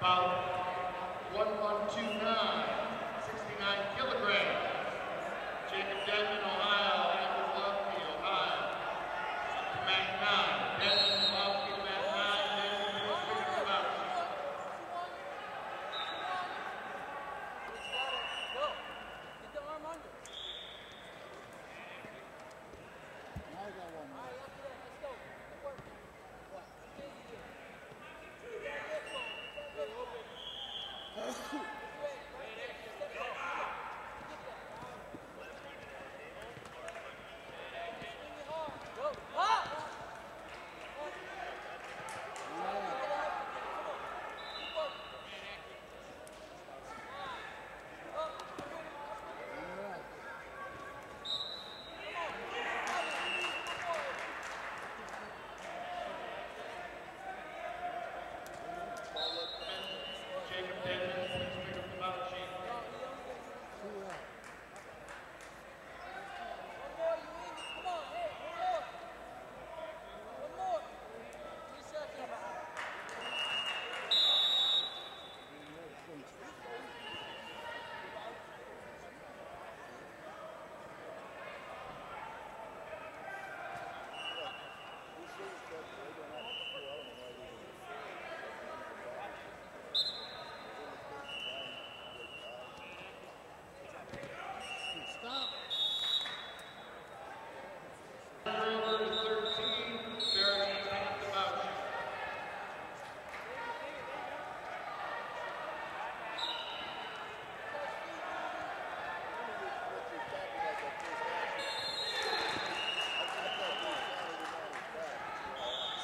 About 1129, 69 kilograms. Jacob Denman,